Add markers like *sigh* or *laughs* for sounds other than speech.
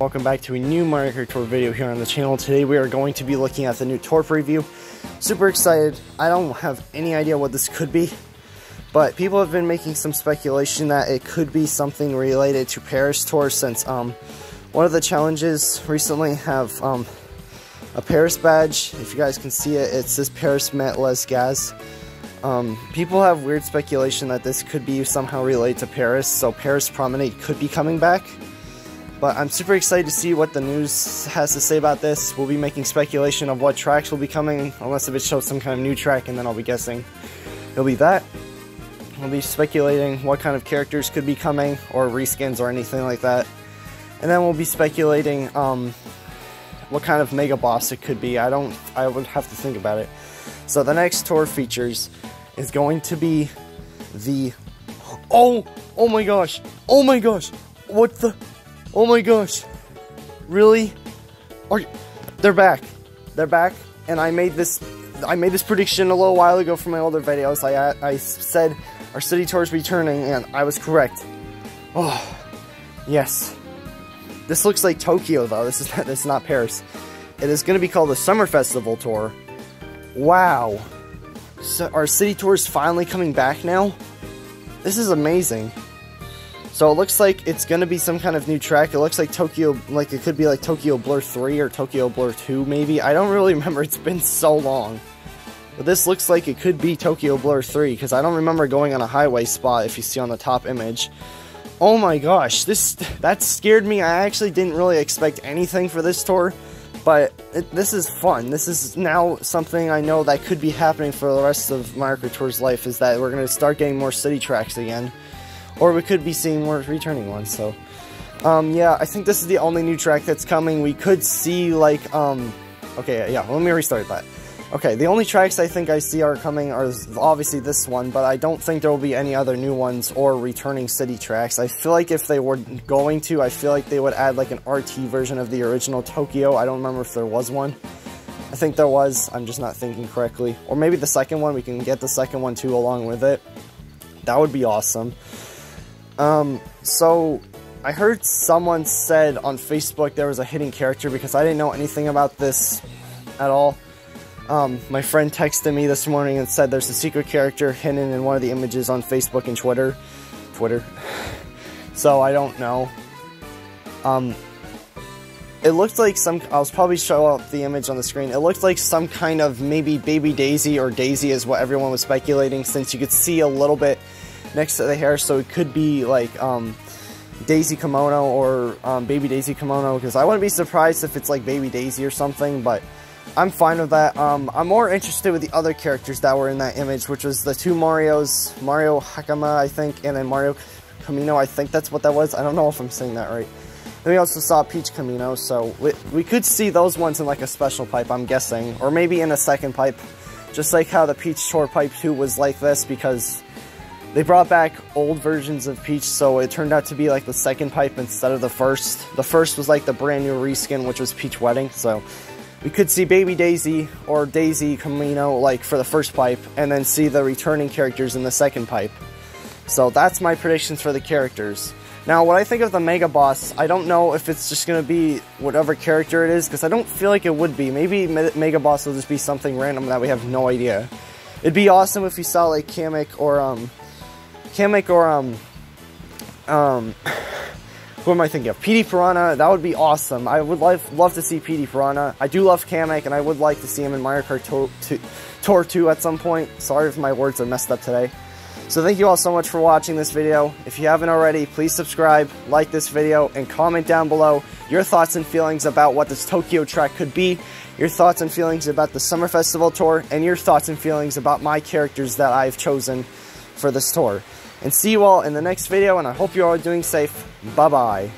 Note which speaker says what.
Speaker 1: Welcome back to a new Mario Kart Tour video here on the channel. Today we are going to be looking at the new tour preview. Super excited. I don't have any idea what this could be, but people have been making some speculation that it could be something related to Paris Tour since um, one of the challenges recently have um, a Paris badge. If you guys can see it, it says Paris Met Les Gaz. Um, people have weird speculation that this could be somehow related to Paris, so Paris Promenade could be coming back. But I'm super excited to see what the news has to say about this. We'll be making speculation of what tracks will be coming, unless if it shows some kind of new track, and then I'll be guessing it'll be that. We'll be speculating what kind of characters could be coming, or reskins, or anything like that. And then we'll be speculating um, what kind of mega boss it could be. I don't. I would have to think about it. So the next tour features is going to be the. Oh! Oh my gosh! Oh my gosh! What the? Oh my gosh. Really? Are they're back. They're back and I made this I made this prediction a little while ago from my older videos. I I said our city tour is returning and I was correct. Oh. Yes. This looks like Tokyo though. This is *laughs* this is not Paris. It is going to be called the Summer Festival Tour. Wow. So our city tour is finally coming back now. This is amazing. So it looks like it's going to be some kind of new track. It looks like Tokyo, like it could be like Tokyo Blur 3 or Tokyo Blur 2 maybe. I don't really *laughs* remember. It's been so long. But this looks like it could be Tokyo Blur 3 because I don't remember going on a highway spot if you see on the top image. Oh my gosh, this that scared me. I actually didn't really expect anything for this tour. But it, this is fun. This is now something I know that could be happening for the rest of Mario Tour's life is that we're going to start getting more city tracks again or we could be seeing more returning ones. So, um, yeah, I think this is the only new track that's coming. We could see like, um, okay, yeah, let me restart that. Okay, the only tracks I think I see are coming are obviously this one, but I don't think there will be any other new ones or returning city tracks. I feel like if they were going to, I feel like they would add like an RT version of the original Tokyo. I don't remember if there was one. I think there was, I'm just not thinking correctly. Or maybe the second one, we can get the second one too along with it. That would be awesome. Um, so I heard someone said on Facebook there was a hidden character because I didn't know anything about this at all. Um, my friend texted me this morning and said there's a secret character hidden in one of the images on Facebook and Twitter. Twitter. *laughs* so I don't know. Um, it looked like some. I'll probably show up the image on the screen. It looked like some kind of maybe Baby Daisy or Daisy is what everyone was speculating, since you could see a little bit next to the hair, so it could be like um, Daisy Kimono or um, Baby Daisy Kimono, because I wouldn't be surprised if it's like Baby Daisy or something, but I'm fine with that. Um, I'm more interested with the other characters that were in that image, which was the two Marios, Mario Hakama, I think, and then Mario Camino, I think that's what that was. I don't know if I'm saying that right. Then we also saw Peach Camino, so we, we could see those ones in like a special pipe, I'm guessing, or maybe in a second pipe, just like how the Peach Tour Pipe 2 was like this, because they brought back old versions of Peach, so it turned out to be like the second pipe instead of the first. The first was like the brand new reskin, which was Peach Wedding, so we could see Baby Daisy or Daisy Camino like for the first pipe, and then see the returning characters in the second pipe. So that's my predictions for the characters. Now, what I think of the Mega Boss, I don't know if it's just going to be whatever character it is, because I don't feel like it would be. Maybe Mega Boss will just be something random that we have no idea. It'd be awesome if we saw like Kamek or um, Kamek or um um *sighs* who am I thinking of? Petey Piranha, that would be awesome. I would love, love to see Petey Piranha. I do love Kamek, and I would like to see him in Mario Kart Tour 2, Tour 2 at some point. Sorry if my words are messed up today. So thank you all so much for watching this video. If you haven't already, please subscribe, like this video, and comment down below your thoughts and feelings about what this Tokyo track could be, your thoughts and feelings about the Summer Festival Tour, and your thoughts and feelings about my characters that I've chosen for this tour. And see you all in the next video, and I hope you're all doing safe. Bye-bye.